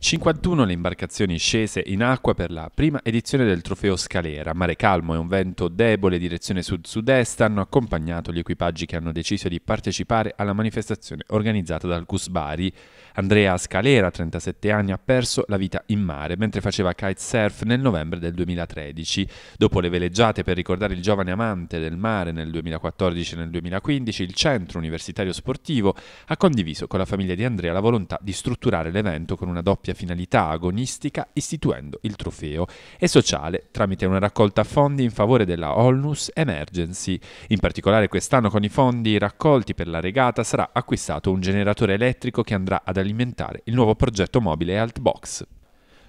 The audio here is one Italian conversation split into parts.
51 le imbarcazioni scese in acqua per la prima edizione del trofeo Scalera. Mare calmo e un vento debole direzione sud-sud-est hanno accompagnato gli equipaggi che hanno deciso di partecipare alla manifestazione organizzata dal Cusbari. Andrea Scalera, 37 anni, ha perso la vita in mare mentre faceva kitesurf nel novembre del 2013. Dopo le veleggiate per ricordare il giovane amante del mare nel 2014 e nel 2015, il Centro Universitario Sportivo ha condiviso con la famiglia di Andrea la volontà di strutturare l'evento con una doppia finalità agonistica istituendo il trofeo e sociale tramite una raccolta fondi in favore della Olnus Emergency. In particolare quest'anno con i fondi raccolti per la regata sarà acquistato un generatore elettrico che andrà ad alimentare il nuovo progetto mobile Altbox.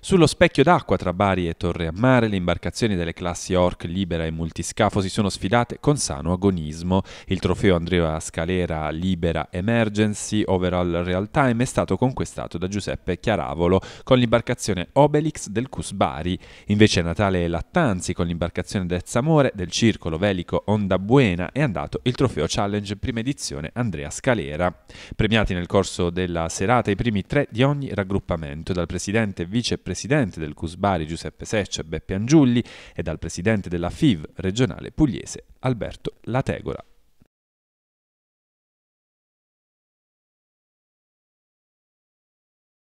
Sullo specchio d'acqua tra Bari e Torre a Mare le imbarcazioni delle classi Orc, Libera e Multiscafo si sono sfidate con sano agonismo. Il trofeo Andrea Scalera Libera Emergency Overall Real Time è stato conquistato da Giuseppe Chiaravolo con l'imbarcazione Obelix del Cus Bari. Invece Natale Lattanzi con l'imbarcazione Dezzamore del circolo velico Onda Buena è andato il trofeo Challenge prima edizione Andrea Scalera. Premiati nel corso della serata i primi tre di ogni raggruppamento dal presidente e vicepresidente presidente del Cusbari Giuseppe Seccia Beppe Angiulli e dal presidente della FIV regionale pugliese Alberto Lategora.